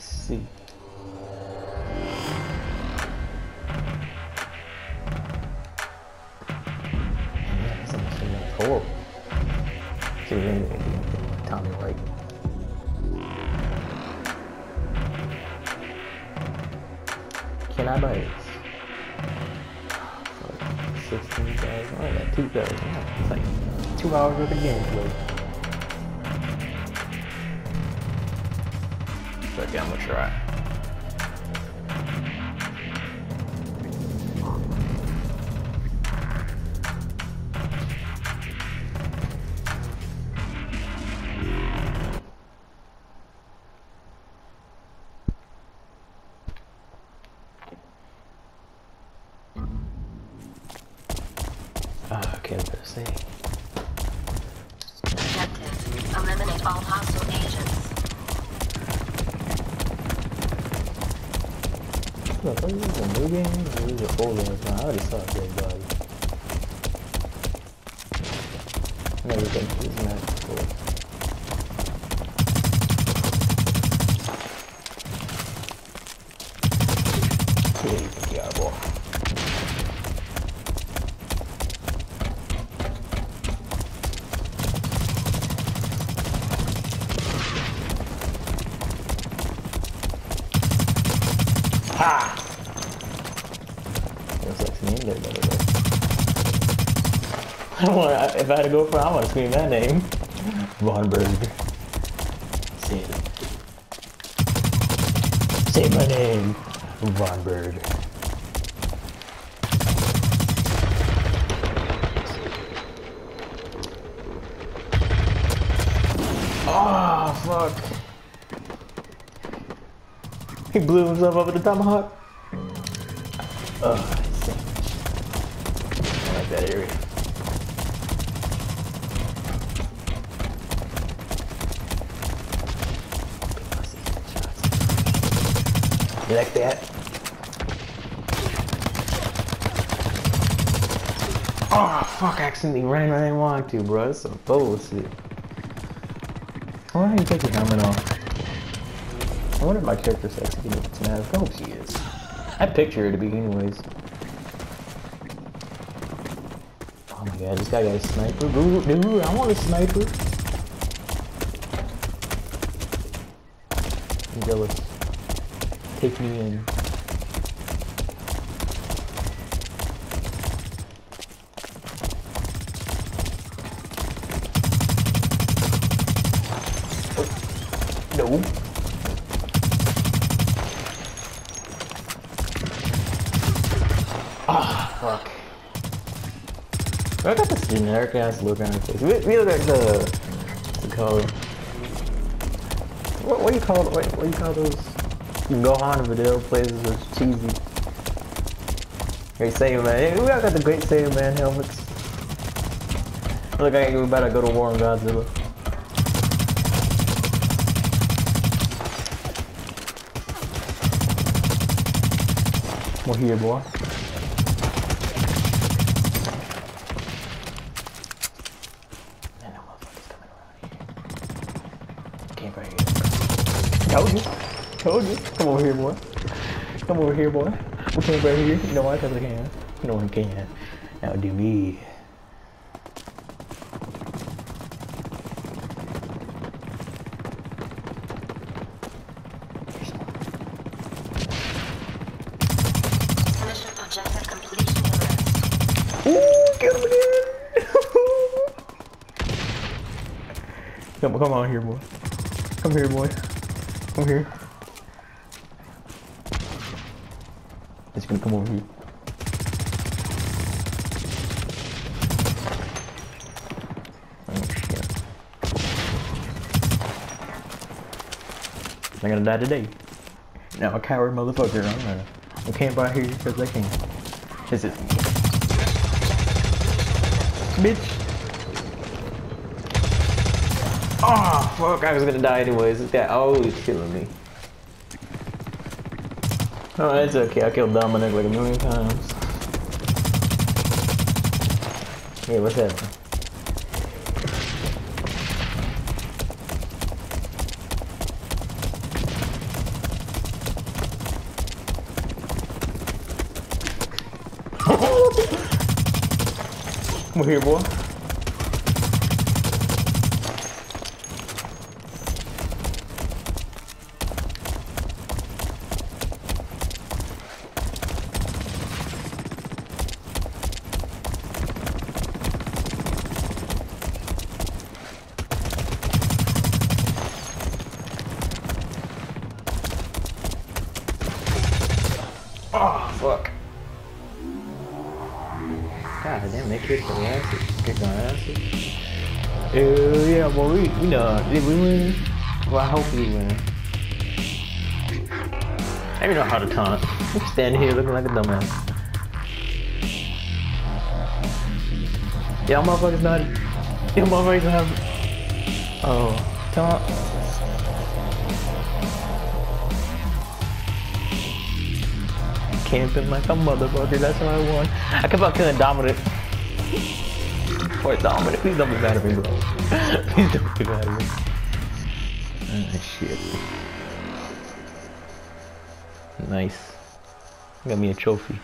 See. This almost been horrible. See, maybe Tommy White. Can I buy this? Fuck, 16,000. I got 2,000. It's like two hours of gameplay. Fuck it, I'm gonna try. Okay, I better say. Objective. Eliminate all hostile agents. Look, are these a new game or these are old games? I already saw a dead body. Never been this map before. Ha! What's that name there, by the way? I don't want to, if I had to go for it, I want to scream that name. Von Berg. Say it. Say my name. Von Berg. Oh, fuck. He blew himself up with the tomahawk. Ugh, like that area. You like that? Oh, fuck, I accidentally ran where I didn't want to, bro. That's some bullshit. Why don't you take your helmet off? I wonder if my character's sexy with its mask. I hope she is. I picture her to be anyways. Oh my god, this guy got a sniper. Dude, dude, I want a sniper. I'm jealous. Take me in. No. Ah, fuck. I got this generic ass look on his face. We, we look like the, it called? What, what do you call what, what do you call those? Gohan video plays those cheesy. Great Saiyaman. We all got the Great Saiyaman helmets. Look like we better go to war on Godzilla. We're here, boy. Man, that motherfucker's coming around here. Came right here. Told you. Told you. Come over here, boy. Come over here, boy. We came right here. You know why? Because I can. You know I can. Now do me. Mission objective completion erased. Get him again. come, come on here, boy. Come here, boy. Come here. It's gonna come over here. Oh shit. I'm gonna die today. Now a coward motherfucker. I'm gonna. I can't buy here because I can. This is bitch. Oh, fuck, I was gonna die anyways. This guy always killing me. Oh, it's okay. I killed Dominic like a million times. Hey, what's happening? We're here, boy. Oh, fuck. God damn, they kicked our asses. Kicked our asses. Hell yeah, boy. We, we know. Did we win? Well, I hope we win. I don't know how to taunt. I'm standing here looking like a dumbass. Y'all motherfuckers not. Y'all motherfuckers have. Oh, taunt. Camping like a motherfucker. That's what I want. I kept on killing Dominic. Poor Dominic. Please don't be mad at me, bro. Please don't be mad at me. Ah, shit. Nice. Got me a trophy.